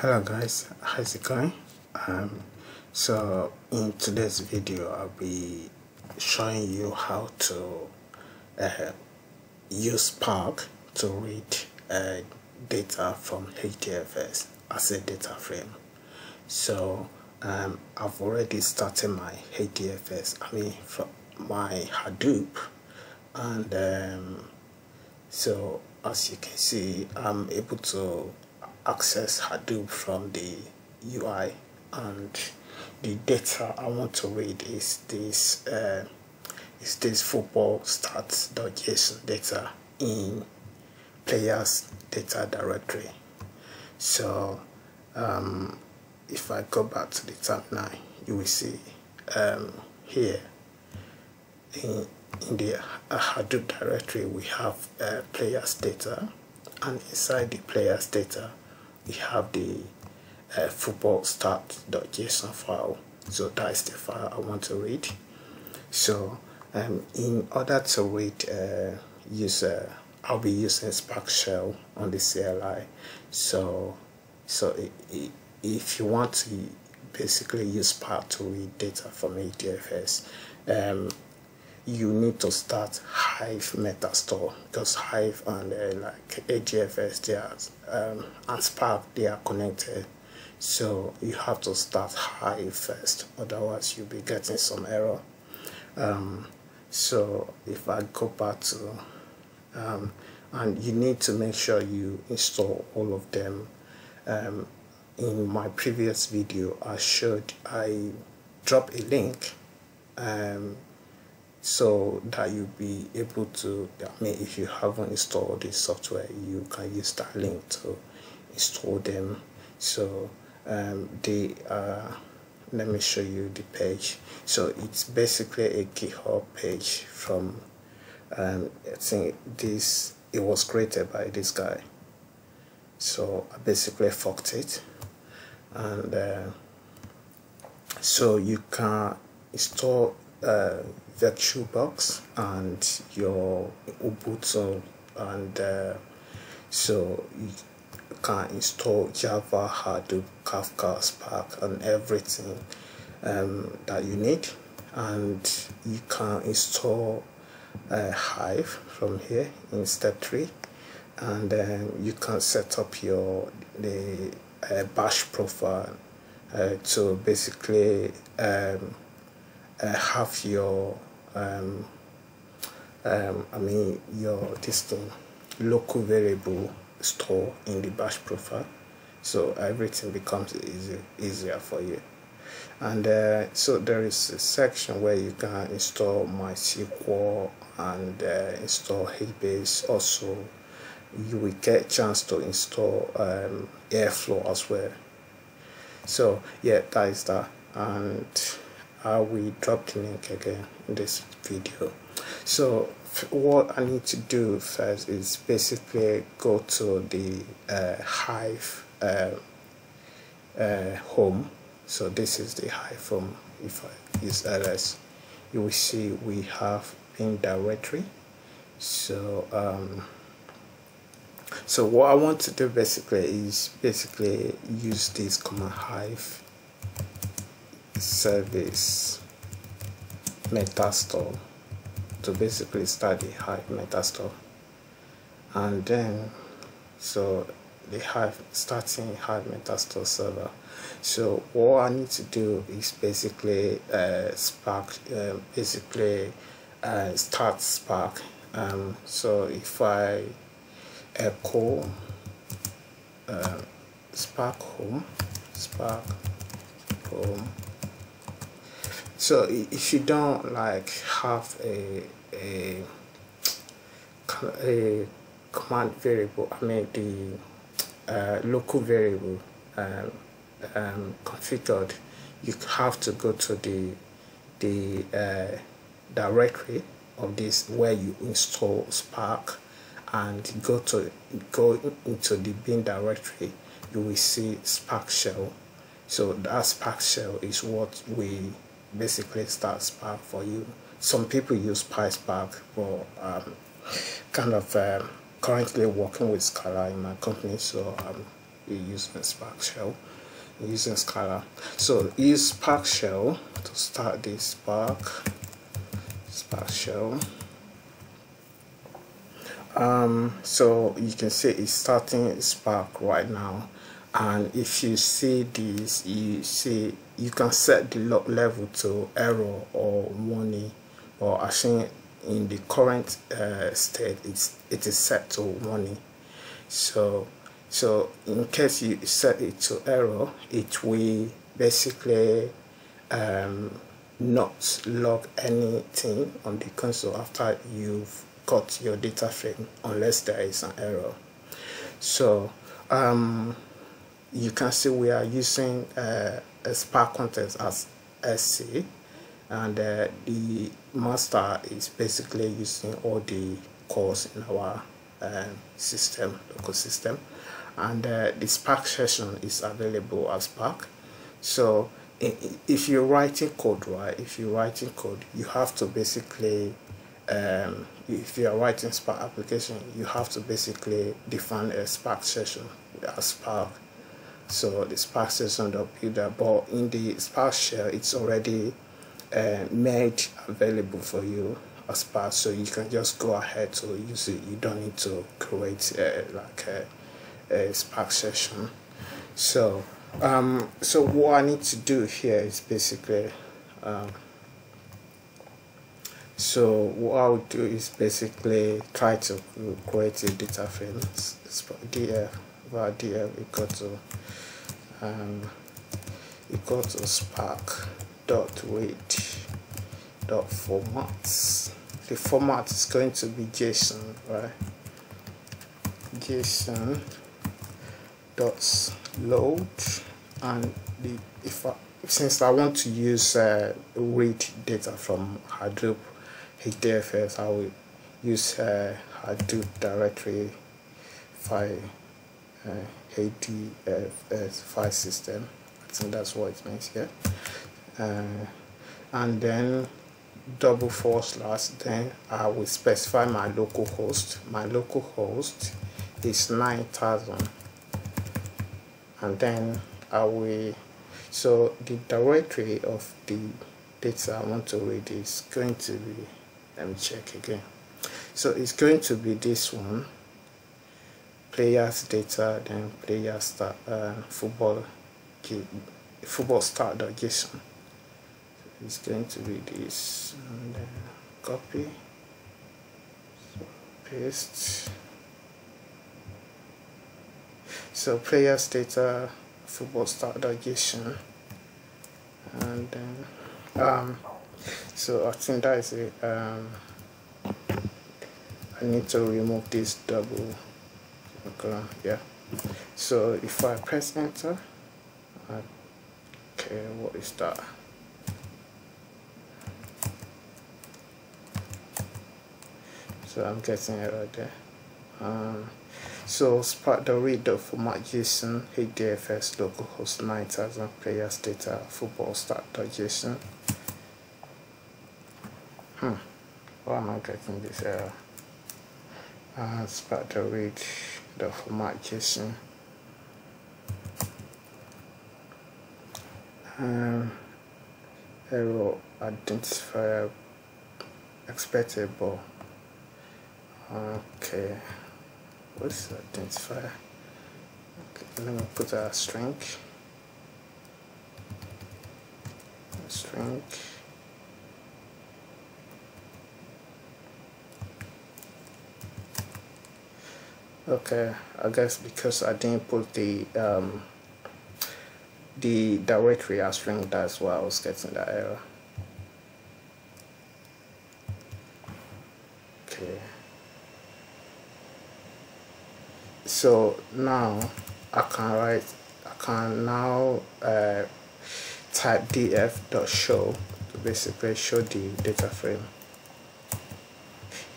hello guys. How's it going? Um, so in today's video i'll be showing you how to uh, use spark to read uh, data from hdfs as a data frame. So um, i've already started my hdfs i mean from my hadoop and um, so as you can see i'm able to access Hadoop from the UI and the data I want to read is this uh, is this football stats.json data in players data directory. So um, if I go back to the now you will see um, here in, in the Hadoop directory we have uh, players data and inside the players data we have the uh, football start.json file. So that's the file I want to read. So um, in order to read uh, user I'll be using Spark Shell on the CLI so so if you want to basically use Spark to read data from HDFS um, you need to start Hive Metastore because Hive and uh, like HDFS they are um, and Spark they are connected. So you have to start Hive first otherwise you'll be getting some error. Um, so if I go back to um, and you need to make sure you install all of them. Um, in my previous video I showed I drop a link um, so that you'll be able to I mean if you haven't installed this software you can use that link to install them. So um, they are let me show you the page. So it's basically a github page from um, I think this it was created by this guy. So I basically forked it. And uh, so you can install uh, VirtualBox and your Ubuntu and uh, so you can install Java, Hadoop, Kafka, Spark and everything um, that you need. And you can install uh, Hive from here in step 3 and then you can set up your the uh, bash profile uh, to basically um, uh, have your um, um, I mean your this local variable store in the bash profile. So everything becomes easy easier for you. And uh, so there is a section where you can install MySQL and uh, install HBase also you will get chance to install um, Airflow as well. So yeah that is that. And I will drop the link again in this video. So what I need to do first is basically go to the uh, Hive uh, uh, home. So this is the Hive home. If I use ls you will see we have bin directory. So um, so what I want to do basically is basically use this command hive service metastore to basically study hive metastore. And then so the hive starting hive metastore server. So what I need to do is basically uh, spark uh, basically uh, start spark. Um, so if I echo uh, spark home spark home so if you don't like have a a, a command variable I mean the uh, local variable um, um, configured you have to go to the the uh, directory of this where you install Spark and go to go into the bin directory you will see Spark shell. So that Spark shell is what we basically start Spark for you. Some people use PySpark for um, kind of um, currently working with Scala in my company, so I'm you're using Spark Shell. Using Scala. So use Spark Shell to start this Spark. Spark Shell. Um, so you can see it's starting Spark right now. And if you see this you see you can set the log level to error or warning or I think in the current uh, state it's it is set to warning. So so in case you set it to error it will basically um, not log anything on the console after you've got your data frame unless there is an error. So um, you can see we are using uh, a spark context as SC and uh, the master is basically using all the cores in our um, system local system and uh, the spark session is available as spark. So if you're writing code right if you're writing code you have to basically um, if you are writing spark application you have to basically define a spark session as spark so the spark session builder but in the spark shell it's already uh, made available for you as part. So you can just go ahead to use it. You don't need to create uh, like a, a spark session. So um, so what I need to do here is basically um, so what I'll do is basically try to create a data frame. Df via df equal to um, equal to spark dot weight dot formats. The format is going to be json right? Json dot load and the if I, since I want to use uh, read data from Hadoop HDFS I will use uh, Hadoop directory file uh, HDFS file system. I think that's what it means here uh, and then double forward slash then I will specify my local host. My local host is 9000 and then I will so the directory of the data I want to read is going to be let me check again. So it's going to be this one players data then players start uh, football football start.json it's going to be this and then copy so paste. So players data football start start.json and then um so I think that is it. Um I need to remove this double okay yeah. So if I press enter okay what is that? So I'm getting it right there. Um, so spark the read the format JSON HDFS localhost 9000 players data football start.json hmm. Why am I getting this error uh, spark the read the format JSON um, error identifier expectable. Okay. What's the identifier? Okay let me put a string. A string okay I guess because I didn't put the um, the directory as string that's why I was getting that error. Okay. So now I can write I can now uh, type df.show to basically show the data frame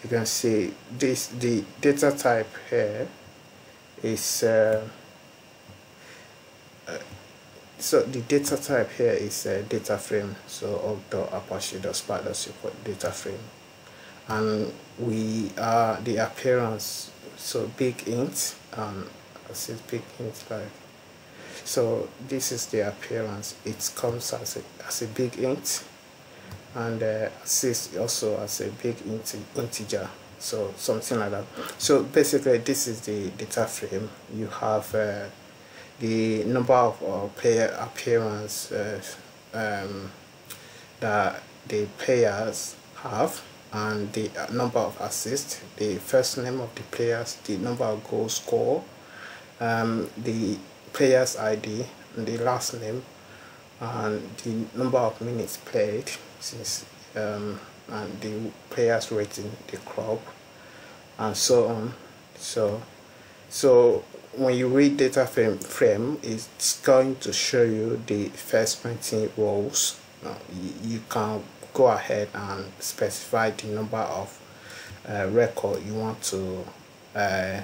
you can see this the data type here is uh, uh, so the data type here is a data frame. So of apache spark support data frame. And we are the appearance so big int um I said big int like so this is the appearance. It comes as a, as a big int and uh, assist also as a big int integer so something like that. So basically this is the data frame. You have uh, the number of uh, player appearance uh, um, that the players have and the number of assists the first name of the players the number of goals scored um, the player's ID and the last name and the number of minutes played since um, and the players rating the club and so on. So so when you read data frame frame it's going to show you the first 20 rows you, you can go ahead and specify the number of uh, record you want to uh,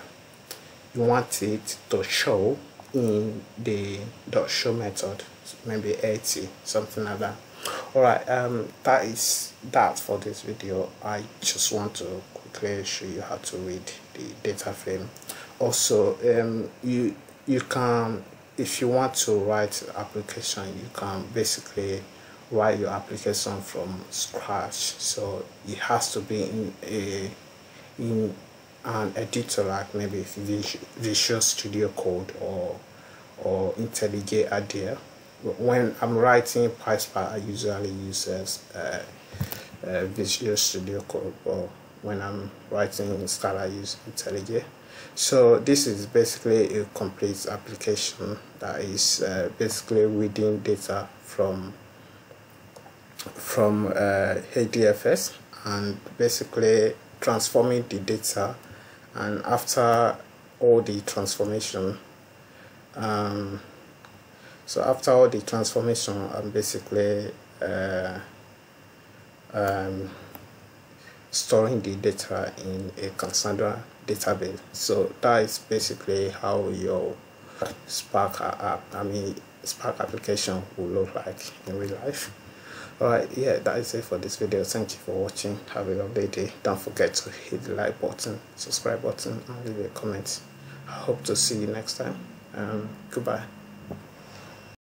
you want it to show in the dot show method maybe 80 something like that. All right um that is that for this video. I just want to quickly show you how to read the data frame. Also um you you can if you want to write application you can basically write your application from scratch. So it has to be in a in an editor like maybe Visual Studio Code or or IntelliJ IDEA. When I'm writing PySpark, I usually use uh, uh, Visual Studio Code, or when I'm writing Scala, I use IntelliJ. So this is basically a complete application that is uh, basically reading data from from uh, HDFS and basically transforming the data and after all the transformation um, so after all the transformation I'm basically uh, um, storing the data in a Cassandra database. So that is basically how your Spark app I mean Spark application will look like in real life alright yeah that is it for this video. Thank you for watching. Have a lovely day. Don't forget to hit the like button subscribe button and leave a comment i hope to see you next time. Um, goodbye